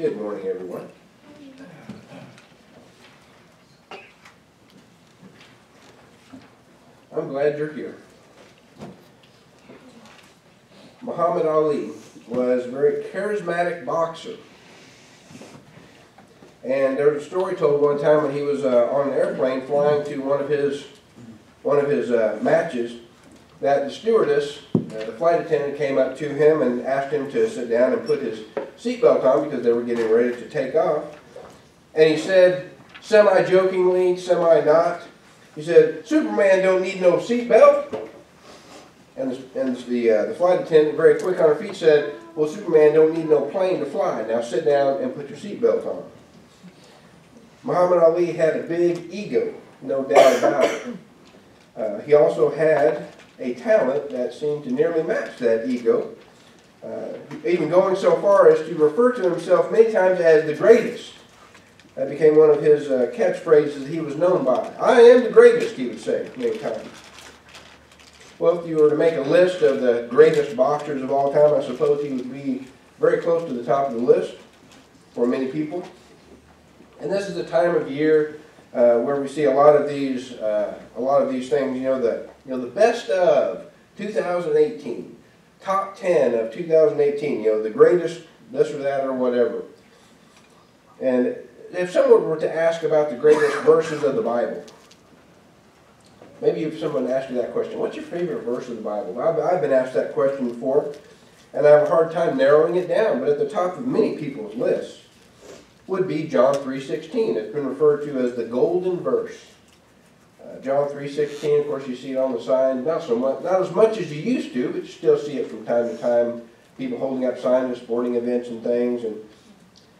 Good morning, everyone. I'm glad you're here. Muhammad Ali was a very charismatic boxer. And there was a story told one time when he was uh, on an airplane flying to one of his one of his uh, matches that the stewardess, uh, the flight attendant, came up to him and asked him to sit down and put his seatbelt on because they were getting ready to take off. And he said, semi-jokingly, semi-not, he said, Superman don't need no seatbelt. And the, and the, uh, the flight attendant, very quick on her feet, said, well, Superman don't need no plane to fly. Now sit down and put your seatbelt on. Muhammad Ali had a big ego, no doubt about it. Uh, he also had a talent that seemed to nearly match that ego, uh, even going so far as to refer to himself many times as the greatest. That became one of his uh, catchphrases he was known by. I am the greatest, he would say many times. Well, if you were to make a list of the greatest boxers of all time, I suppose he would be very close to the top of the list for many people. And this is a time of year uh, where we see a lot of these, uh, a lot of these things. You know, the you know the best of 2018, top 10 of 2018. You know, the greatest this or that or whatever. And if someone were to ask about the greatest verses of the Bible, maybe if someone asked you that question, what's your favorite verse of the Bible? I've, I've been asked that question before, and I have a hard time narrowing it down. But at the top of many people's lists would be John 3.16. It's been referred to as the golden verse. Uh, John 3.16, of course, you see it on the sign. Not so much, not as much as you used to, but you still see it from time to time. People holding up signs at sporting events and things, and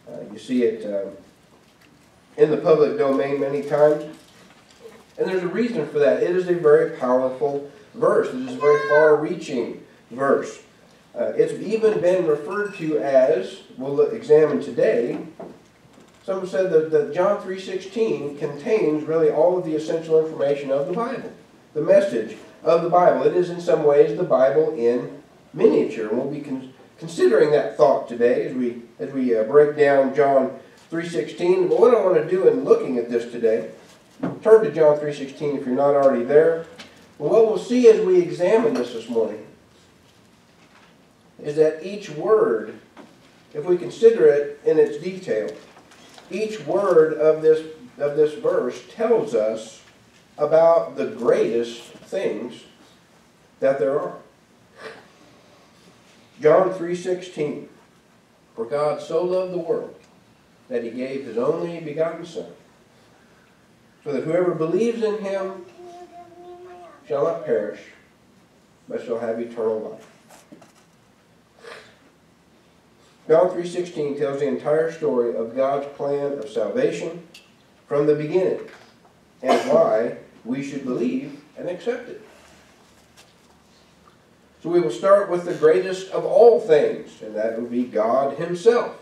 uh, you see it uh, in the public domain many times. And there's a reason for that. It is a very powerful verse. It is a very far-reaching verse. Uh, it's even been referred to as, we'll examine today, some said that, that John 3.16 contains really all of the essential information of the Bible, the message of the Bible. It is in some ways the Bible in miniature. And we'll be con considering that thought today as we, as we uh, break down John 3.16. But what I want to do in looking at this today, turn to John 3.16 if you're not already there. Well, what we'll see as we examine this this morning is that each word, if we consider it in its detail, each word of this, of this verse tells us about the greatest things that there are. John 3.16, For God so loved the world that he gave his only begotten Son, so that whoever believes in him shall not perish, but shall have eternal life. John 3.16 tells the entire story of God's plan of salvation from the beginning and why we should believe and accept it. So we will start with the greatest of all things, and that would be God himself.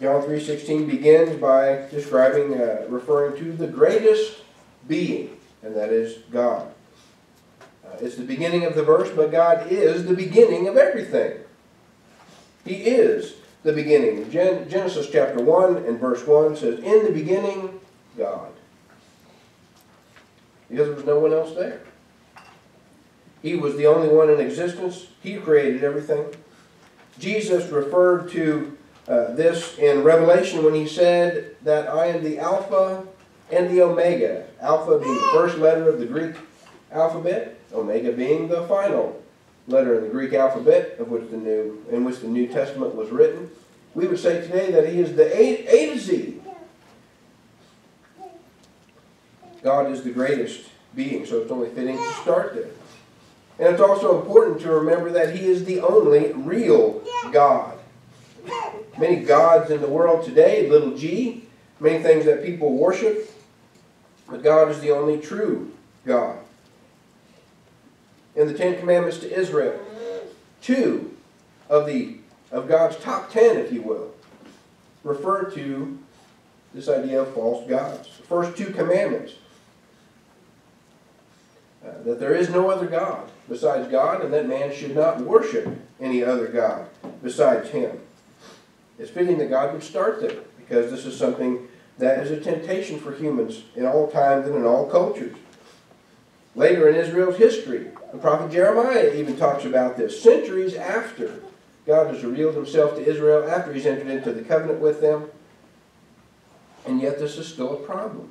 John 3.16 begins by describing, uh, referring to the greatest being, and that is God. Uh, it's the beginning of the verse, but God is the beginning of everything. He is the beginning. Gen Genesis chapter 1 and verse 1 says, In the beginning, God. Because there was no one else there. He was the only one in existence. He created everything. Jesus referred to uh, this in Revelation when he said that I am the Alpha and the Omega. Alpha being the first letter of the Greek alphabet, Omega being the final letter in the Greek alphabet of which the New, in which the New Testament was written. We would say today that he is the A, A to Z. God is the greatest being, so it's only fitting to start there. And it's also important to remember that he is the only real God. Many gods in the world today, little g, many things that people worship, but God is the only true God in the Ten Commandments to Israel. Two of the of God's top ten, if you will, refer to this idea of false gods. The first two commandments. Uh, that there is no other God besides God, and that man should not worship any other God besides him. It's fitting that God would start there because this is something that is a temptation for humans in all times and in all cultures. Later in Israel's history, the prophet Jeremiah even talks about this. Centuries after God has revealed himself to Israel, after he's entered into the covenant with them, and yet this is still a problem.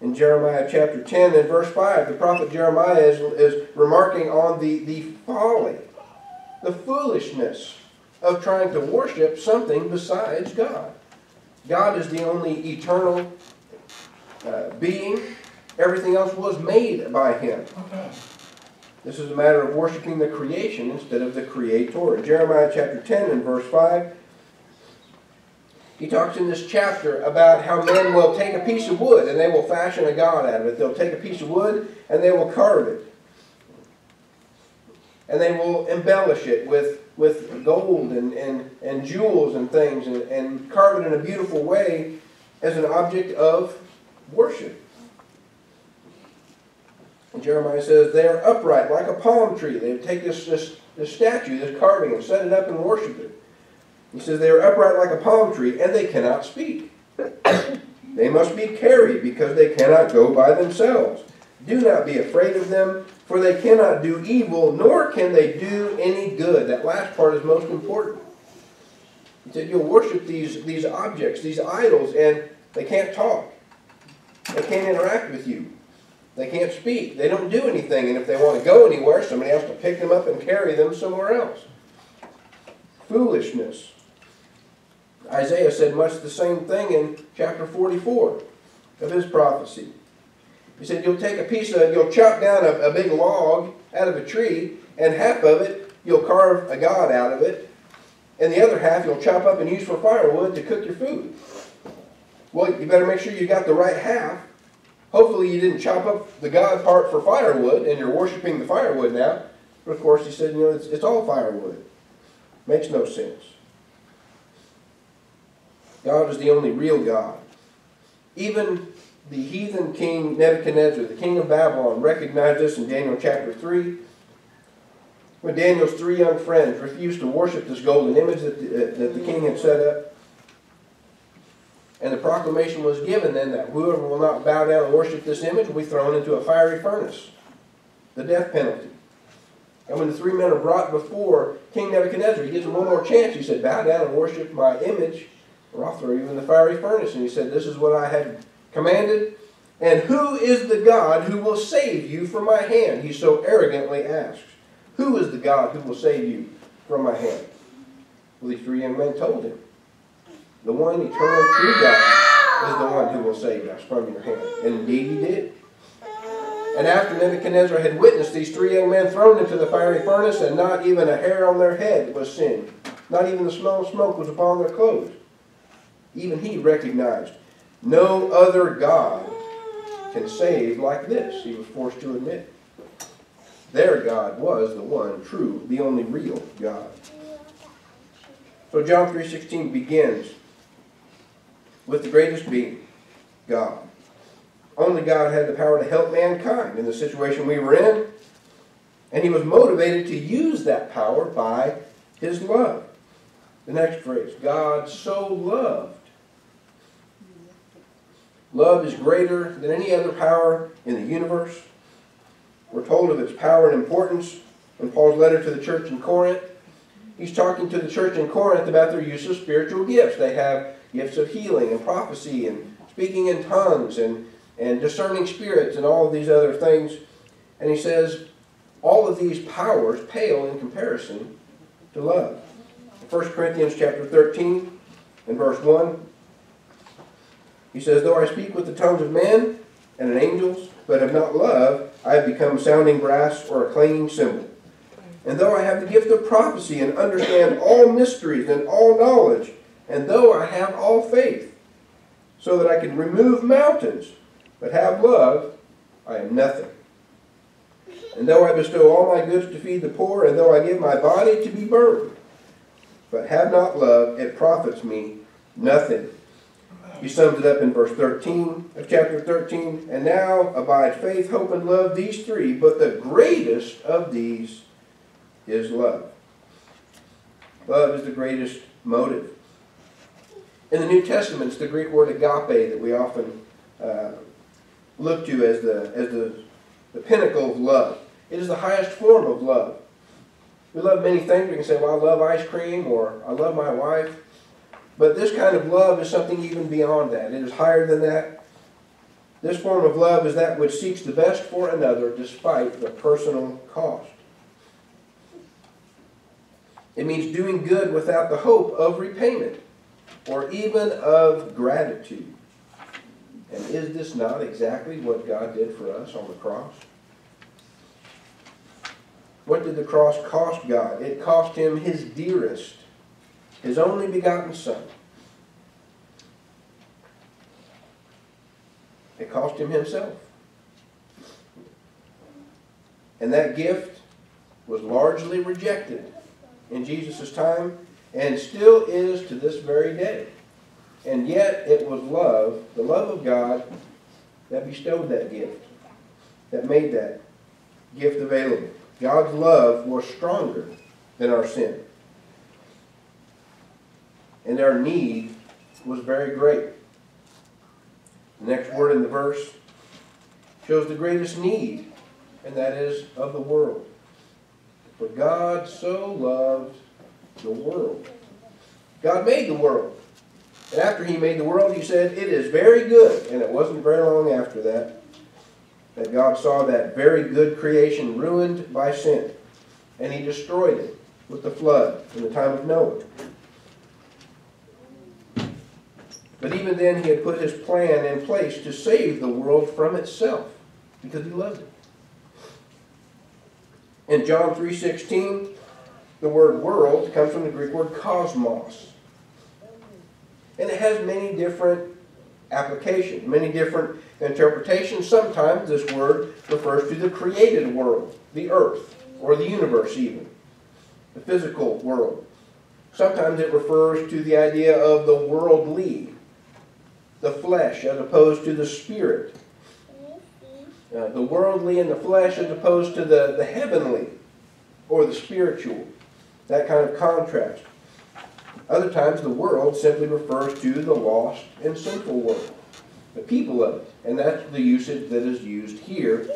In Jeremiah chapter 10 and verse 5, the prophet Jeremiah is, is remarking on the, the folly, the foolishness of trying to worship something besides God. God is the only eternal uh, being. Everything else was made by Him. This is a matter of worshiping the creation instead of the Creator. In Jeremiah chapter 10 and verse 5, he talks in this chapter about how men will take a piece of wood and they will fashion a god out of it. They'll take a piece of wood and they will carve it. And they will embellish it with, with gold and, and, and jewels and things and, and carve it in a beautiful way as an object of worship. And Jeremiah says, They are upright like a palm tree. They take this, this, this statue, this carving, and set it up and worship it. He says, They are upright like a palm tree, and they cannot speak. they must be carried because they cannot go by themselves. Do not be afraid of them, for they cannot do evil, nor can they do any good. That last part is most important. He said, You'll worship these, these objects, these idols, and they can't talk. They can't interact with you. They can't speak. They don't do anything. And if they want to go anywhere, somebody has to pick them up and carry them somewhere else. Foolishness. Isaiah said much the same thing in chapter 44 of his prophecy. He said, You'll take a piece of, you'll chop down a, a big log out of a tree, and half of it you'll carve a god out of it, and the other half you'll chop up and use for firewood to cook your food. Well, you better make sure you got the right half. Hopefully, you didn't chop up the god part for firewood, and you're worshiping the firewood now. But of course, he said, You know, it's, it's all firewood. Makes no sense. God is the only real God. Even the heathen king Nebuchadnezzar, the king of Babylon, recognized this in Daniel chapter 3. When Daniel's three young friends refused to worship this golden image that the, that the king had set up. And the proclamation was given then that whoever will not bow down and worship this image will be thrown into a fiery furnace, the death penalty. And when the three men are brought before King Nebuchadnezzar, he gives them one more chance. He said, Bow down and worship my image, or I'll throw you in the fiery furnace. And he said, This is what I had commanded. And who is the God who will save you from my hand? He so arrogantly asks. Who is the God who will save you from my hand? Well, these three young men told him. The one eternal true God is the one who will save us from your hand. And indeed he did. And after Nebuchadnezzar had witnessed these three young men thrown into the fiery furnace, and not even a hair on their head was singed, not even the smell of smoke was upon their clothes, even he recognized no other God can save like this, he was forced to admit. Their God was the one true, the only real God. So John 3.16 begins with the greatest being, God. Only God had the power to help mankind in the situation we were in, and he was motivated to use that power by his love. The next phrase, God so loved. Love is greater than any other power in the universe. We're told of its power and importance in Paul's letter to the church in Corinth. He's talking to the church in Corinth about their use of spiritual gifts. They have gifts of healing and prophecy and speaking in tongues and, and discerning spirits and all of these other things. And he says, all of these powers pale in comparison to love. 1 Corinthians chapter 13 and verse 1, he says, Though I speak with the tongues of men and an angels, but have not love, I have become sounding brass or a clanging cymbal. And though I have the gift of prophecy and understand all mysteries and all knowledge, and though I have all faith, so that I can remove mountains, but have love, I am nothing. And though I bestow all my goods to feed the poor, and though I give my body to be burned, but have not love, it profits me nothing. He sums it up in verse 13 of chapter 13. And now abide faith, hope, and love, these three, but the greatest of these is love. Love is the greatest motive. In the New Testament, it's the Greek word agape that we often uh, look to as the as the, the pinnacle of love. It is the highest form of love. We love many things. We can say, well, I love ice cream or I love my wife. But this kind of love is something even beyond that. It is higher than that. This form of love is that which seeks the best for another despite the personal cost. It means doing good without the hope of repayment or even of gratitude. And is this not exactly what God did for us on the cross? What did the cross cost God? It cost him his dearest, his only begotten Son. It cost him himself. And that gift was largely rejected in Jesus' time and still is to this very day. And yet it was love, the love of God, that bestowed that gift, that made that gift available. God's love was stronger than our sin. And our need was very great. The next word in the verse shows the greatest need, and that is of the world. For God so loved the world. God made the world. And after he made the world, he said, It is very good. And it wasn't very long after that that God saw that very good creation ruined by sin. And he destroyed it with the flood in the time of Noah. But even then, he had put his plan in place to save the world from itself because he loved it. In John 3.16, the word world comes from the Greek word cosmos. And it has many different applications, many different interpretations. Sometimes this word refers to the created world, the earth, or the universe even, the physical world. Sometimes it refers to the idea of the worldly, the flesh, as opposed to the spirit. Uh, the worldly and the flesh as opposed to the, the heavenly or the spiritual. That kind of contrast. Other times the world simply refers to the lost and sinful world, the people of it. And that's the usage that is used here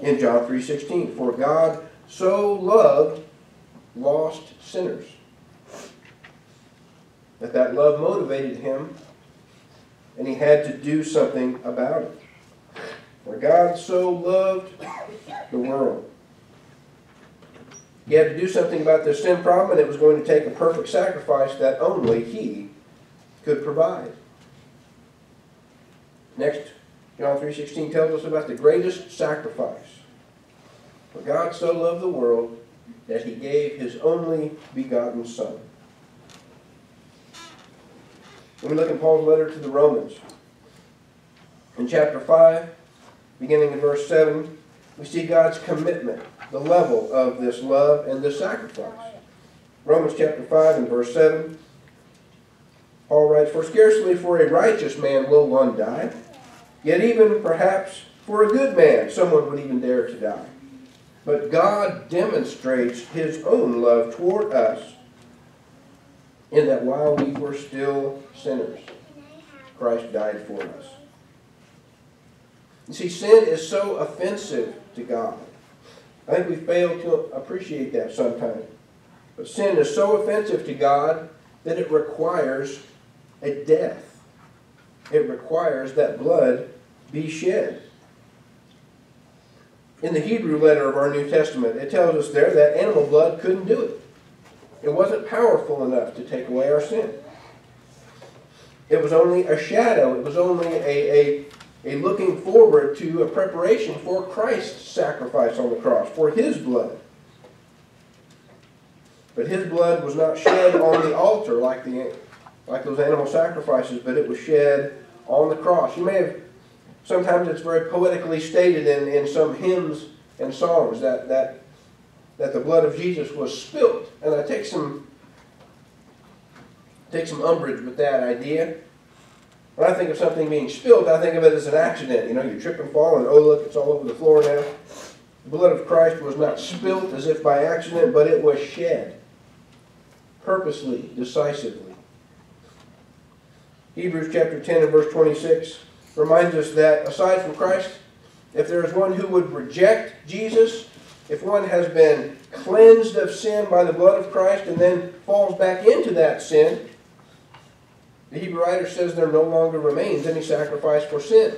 in John 3.16. For God so loved lost sinners that that love motivated him and he had to do something about it. For God so loved the world he had to do something about this sin problem, and it was going to take a perfect sacrifice that only He could provide. Next, John 3.16 tells us about the greatest sacrifice. For God so loved the world that He gave His only begotten Son. When we look in Paul's letter to the Romans, in chapter 5, beginning in verse 7, we see God's commitment the level of this love and this sacrifice. Romans chapter 5 and verse 7, Paul writes, For scarcely for a righteous man will one die, yet even perhaps for a good man someone would even dare to die. But God demonstrates his own love toward us in that while we were still sinners, Christ died for us. You see, sin is so offensive to God I think we fail to appreciate that sometimes. But sin is so offensive to God that it requires a death. It requires that blood be shed. In the Hebrew letter of our New Testament, it tells us there that animal blood couldn't do it. It wasn't powerful enough to take away our sin. It was only a shadow. It was only a, a, a looking forward to a preparation for Christ's sacrifice on the cross, for his blood. But his blood was not shed on the altar like, the, like those animal sacrifices, but it was shed on the cross. You may have, sometimes it's very poetically stated in, in some hymns and songs that, that, that the blood of Jesus was spilt. And I take some, take some umbrage with that idea. When I think of something being spilled, I think of it as an accident. You know, you trip and fall, and oh, look, it's all over the floor now. The blood of Christ was not spilt as if by accident, but it was shed purposely, decisively. Hebrews chapter 10 and verse 26 reminds us that aside from Christ, if there is one who would reject Jesus, if one has been cleansed of sin by the blood of Christ and then falls back into that sin, the Hebrew writer says there no longer remains any sacrifice for sin.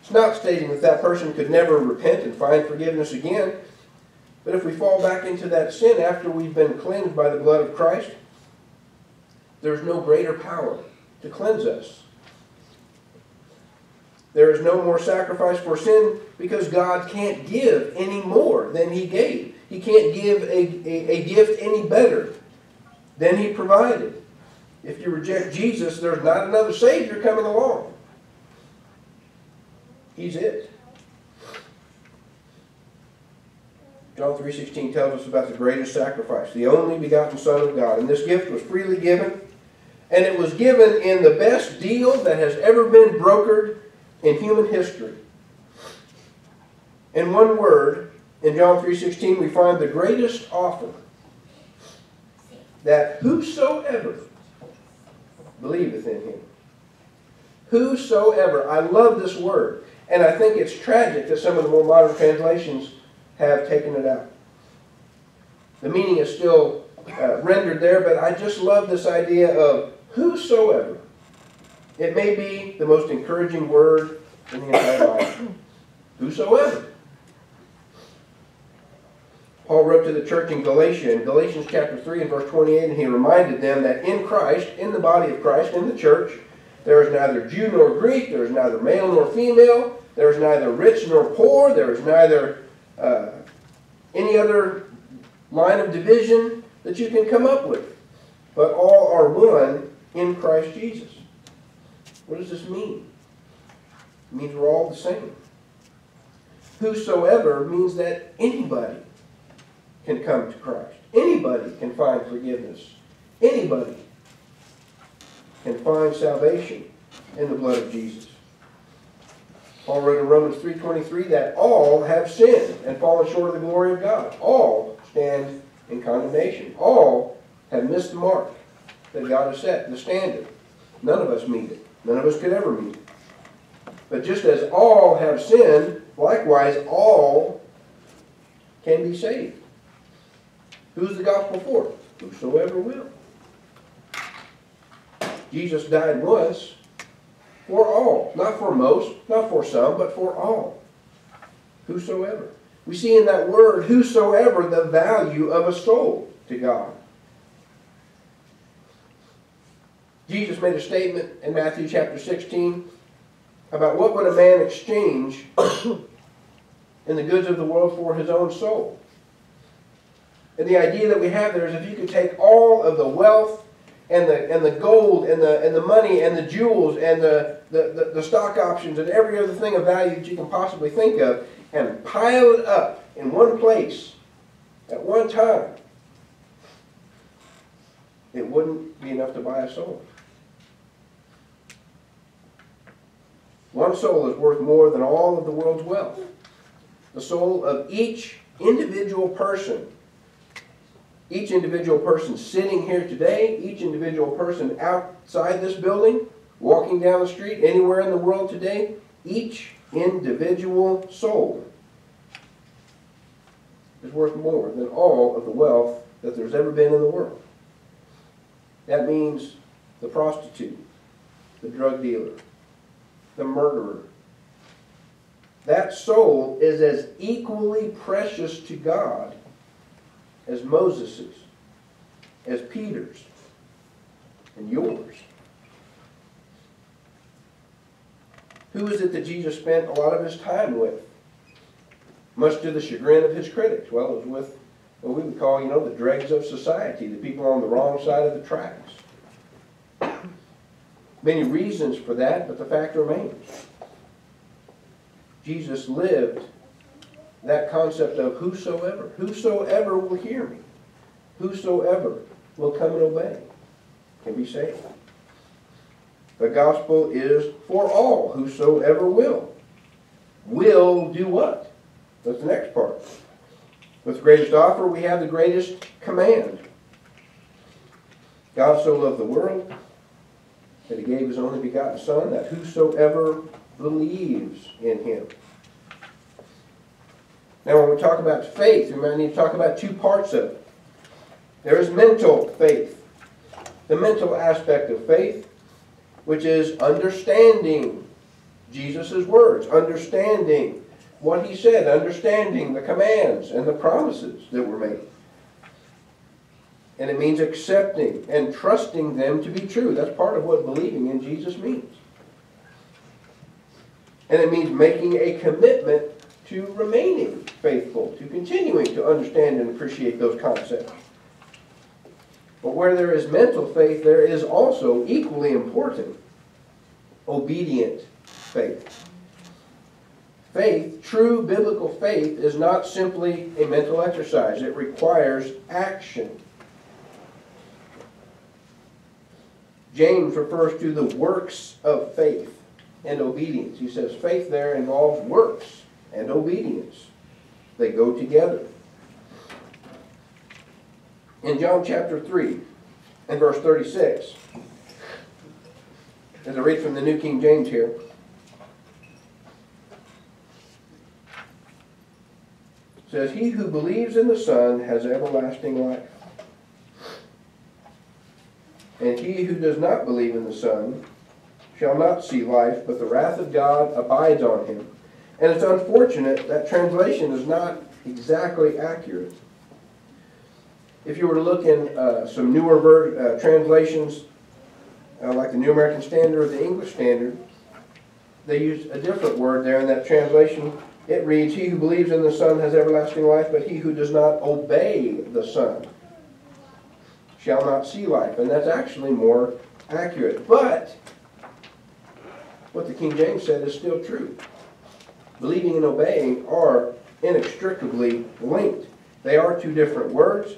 It's not stating that that person could never repent and find forgiveness again, but if we fall back into that sin after we've been cleansed by the blood of Christ, there's no greater power to cleanse us. There is no more sacrifice for sin because God can't give any more than He gave. He can't give a, a, a, gift any better than He provided. If you reject Jesus, there's not another Savior coming along. He's it. John 3.16 tells us about the greatest sacrifice, the only begotten Son of God. And this gift was freely given, and it was given in the best deal that has ever been brokered in human history. In one word, in John 3.16, we find the greatest offer that whosoever believeth in him. Whosoever. I love this word. And I think it's tragic that some of the more modern translations have taken it out. The meaning is still uh, rendered there, but I just love this idea of whosoever. It may be the most encouraging word in the entire Bible. Whosoever. Paul wrote to the church in Galatia, in Galatians chapter 3 and verse 28, and he reminded them that in Christ, in the body of Christ, in the church, there is neither Jew nor Greek, there is neither male nor female, there is neither rich nor poor, there is neither uh, any other line of division that you can come up with. But all are one in Christ Jesus. What does this mean? It means we're all the same. Whosoever means that anybody can come to Christ. Anybody can find forgiveness. Anybody can find salvation in the blood of Jesus. Paul wrote in Romans 3.23 that all have sinned and fallen short of the glory of God. All stand in condemnation. All have missed the mark that God has set, the standard. None of us meet it. None of us could ever meet it. But just as all have sinned, likewise all can be saved. Who's the gospel for? Whosoever will. Jesus died once for all. Not for most, not for some, but for all. Whosoever. We see in that word, whosoever, the value of a soul to God. Jesus made a statement in Matthew chapter 16 about what would a man exchange in the goods of the world for his own soul. And the idea that we have there is if you could take all of the wealth and the, and the gold and the, and the money and the jewels and the, the, the, the stock options and every other thing of value that you can possibly think of and pile it up in one place at one time, it wouldn't be enough to buy a soul. One soul is worth more than all of the world's wealth. The soul of each individual person each individual person sitting here today, each individual person outside this building, walking down the street, anywhere in the world today, each individual soul is worth more than all of the wealth that there's ever been in the world. That means the prostitute, the drug dealer, the murderer. That soul is as equally precious to God as Moses's, as Peter's, and yours. Who is it that Jesus spent a lot of his time with? Much to the chagrin of his critics. Well, it was with what we would call, you know, the dregs of society, the people on the wrong side of the tracks. Many reasons for that, but the fact remains. Jesus lived that concept of whosoever. Whosoever will hear me. Whosoever will come and obey can be saved. The gospel is for all, whosoever will. Will do what? That's the next part. With the greatest offer, we have the greatest command. God so loved the world that he gave his only begotten Son, that whosoever believes in him. Now, when we talk about faith, we might need to talk about two parts of it. There is mental faith, the mental aspect of faith, which is understanding Jesus' words, understanding what he said, understanding the commands and the promises that were made. And it means accepting and trusting them to be true. That's part of what believing in Jesus means. And it means making a commitment to remaining faithful, to continuing to understand and appreciate those concepts. But where there is mental faith, there is also equally important obedient faith. Faith, true biblical faith, is not simply a mental exercise, it requires action. James refers to the works of faith and obedience. He says faith there involves works and obedience. They go together. In John chapter 3 and verse 36, as I read from the New King James here, says, He who believes in the Son has everlasting life. And he who does not believe in the Son shall not see life, but the wrath of God abides on him. And it's unfortunate that translation is not exactly accurate. If you were to look in uh, some newer ver- uh, translations, uh, like the New American Standard or the English Standard, they use a different word there in that translation. It reads, He who believes in the Son has everlasting life, but he who does not obey the Son shall not see life. And that's actually more accurate. But what the King James said is still true. Believing and obeying are inextricably linked. They are two different words,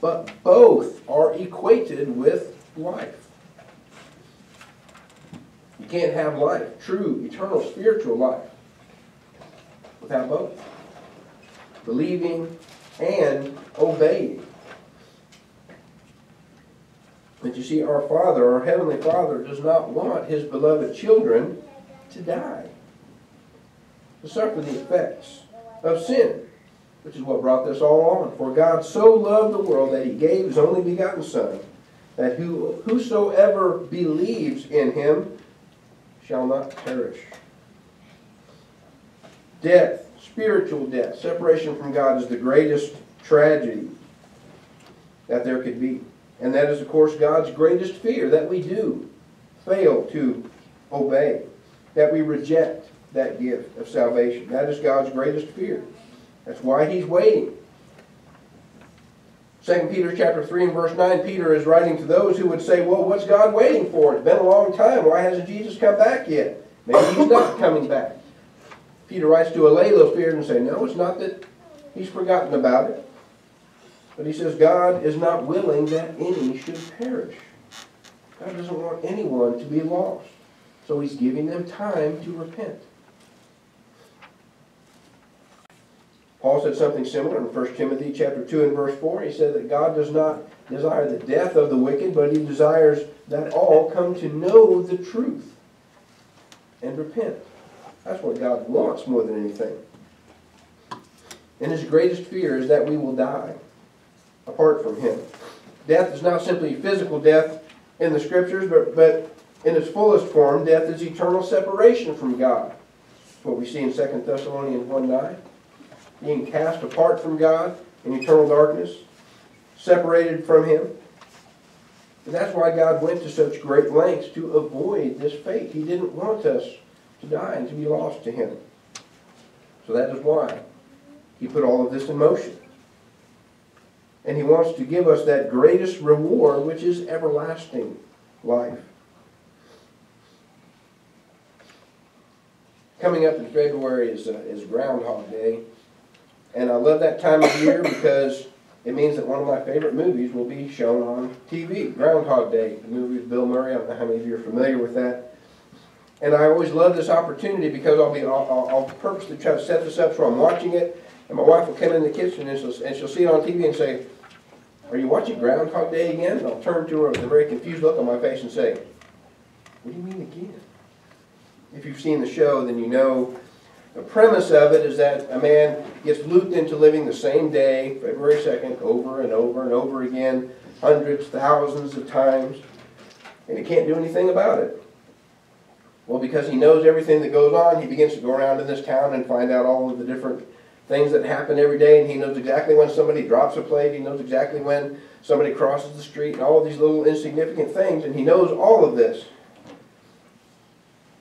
but both are equated with life. You can't have life, true, eternal, spiritual life, without both. Believing and obeying. But you see, our Father, our Heavenly Father, does not want His beloved children to die, to suffer the effects of sin, which is what brought this all on. For God so loved the world that He gave His only begotten Son, that who, whosoever believes in Him shall not perish. Death, spiritual death, separation from God is the greatest tragedy that there could be. And that is, of course, God's greatest fear that we do fail to obey, that we reject that gift of salvation. That is God's greatest fear. That's why He's waiting. 2 Peter chapter 3 and verse 9, Peter is writing to those who would say, Well, what's God waiting for? It's been a long time. Why hasn't Jesus come back yet? Maybe He's not coming back. Peter writes to allay those fears and say, No, it's not that He's forgotten about it. But he says God is not willing that any should perish. God doesn't want anyone to be lost. So he's giving them time to repent. Paul said something similar in 1 Timothy chapter 2 and verse 4. He said that God does not desire the death of the wicked, but he desires that all come to know the truth and repent. That's what God wants more than anything. And his greatest fear is that we will die apart from him. Death is not simply physical death in the scriptures, but, but in its fullest form, death is eternal separation from God. What we see in 2 Thessalonians 1 9. Being cast apart from God in eternal darkness, separated from him. And that's why God went to such great lengths to avoid this fate. He didn't want us to die and to be lost to him. So that is why he put all of this in motion. And he wants to give us that greatest reward, which is everlasting life. Coming up in February is, uh, is Groundhog Day. And I love that time of year because it means that one of my favorite movies will be shown on TV. Groundhog Day, the movie with Bill Murray. I don't know how many of you are familiar with that. And I always love this opportunity because I'll be I'll, I'll purposely try to set this up so I'm watching it and my wife will come in the kitchen and she'll, and she'll see it on TV and say, are you watching Groundhog Day again? And I'll turn to her with a very confused look on my face and say, What do you mean again? If you've seen the show, then you know the premise of it is that a man gets looped into living the same day, February 2nd, over and over and over again, hundreds, thousands of times, and he can't do anything about it. Well, because he knows everything that goes on, he begins to go around in this town and find out all of the different things that happen every day, and he knows exactly when somebody drops a plate, he knows exactly when somebody crosses the street, and all these little insignificant things, and he knows all of this.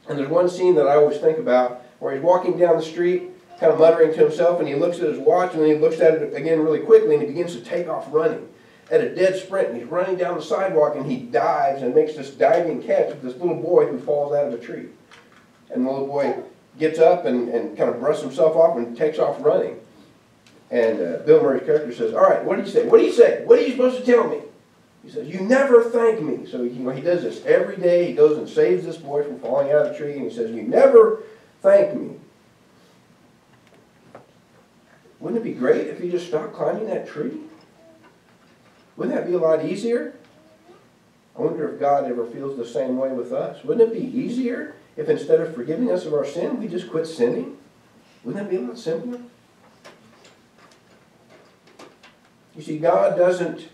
And there's one scene that I always think about where he's walking down the street, kind of muttering to himself, and he looks at his watch, and then he looks at it again really quickly, and he begins to take off running at a dead sprint, and he's running down the sidewalk, and he dives and makes this diving catch of this little boy who falls out of a tree. And the little boy gets up and, and kind of brushes himself off and takes off running. And uh, Bill Murray's character says, all right, what do you say? What do you say? What are you supposed to tell me? He says, you never thank me. So he, he does this every day. He goes and saves this boy from falling out of the tree, and he says, you never thank me. Wouldn't it be great if you just stopped climbing that tree? Wouldn't that be a lot easier? I wonder if God ever feels the same way with us. Wouldn't it be easier if instead of forgiving us of our sin, we just quit sinning? Wouldn't that be a lot simpler? You see, God doesn't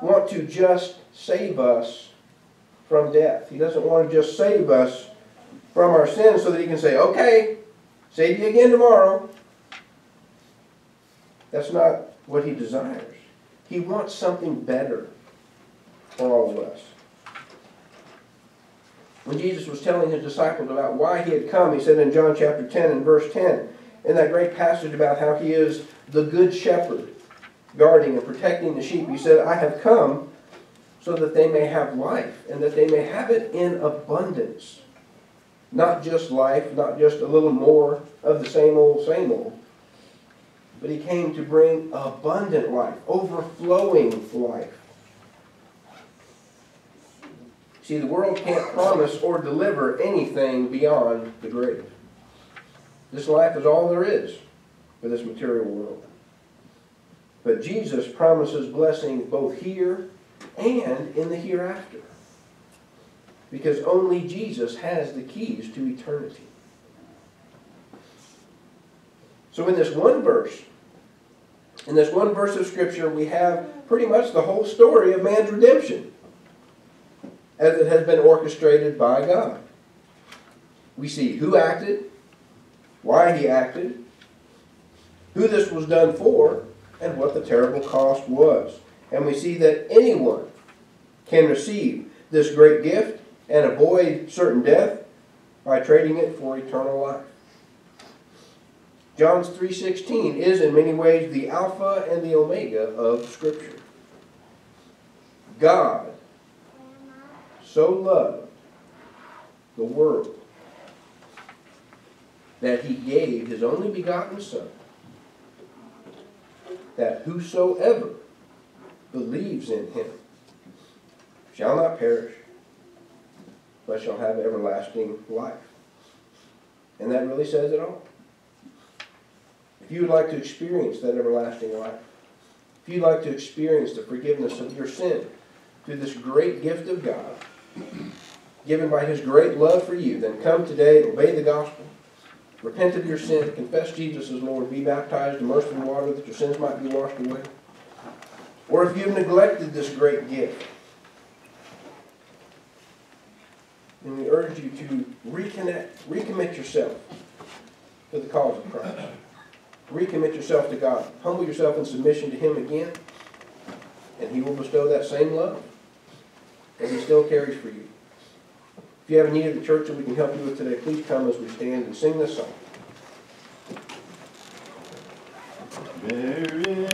want to just save us from death. He doesn't want to just save us from our sins so that He can say, okay, save you again tomorrow. That's not what He desires. He wants something better for all of us. When Jesus was telling his disciples about why he had come, he said in John chapter 10 and verse 10, in that great passage about how he is the good shepherd, guarding and protecting the sheep, he said, I have come so that they may have life, and that they may have it in abundance. Not just life, not just a little more of the same old, same old, but he came to bring abundant life, overflowing life. See, the world can't promise or deliver anything beyond the grave. This life is all there is for this material world. But Jesus promises blessing both here and in the hereafter. Because only Jesus has the keys to eternity. So in this one verse, in this one verse of Scripture, we have pretty much the whole story of man's redemption as it has been orchestrated by God. We see who acted, why he acted, who this was done for, and what the terrible cost was. And we see that anyone can receive this great gift and avoid certain death by trading it for eternal life. John's 3.16 is in many ways the alpha and the omega of Scripture. God so loved the world that he gave his only begotten Son, that whosoever believes in him shall not perish, but shall have everlasting life. And that really says it all. If you would like to experience that everlasting life, if you'd like to experience the forgiveness of your sin through this great gift of God, given by his great love for you, then come today, obey the gospel, repent of your sin, confess Jesus as Lord, be baptized, immersed in water that your sins might be washed away. Or if you've neglected this great gift, then we urge you to reconnect, recommit yourself to the cause of Christ. Recommit yourself to God. Humble yourself in submission to Him again, and He will bestow that same love that He still carries for you. If you have a need of the church that we can help you with today, please come as we stand and sing this song. There is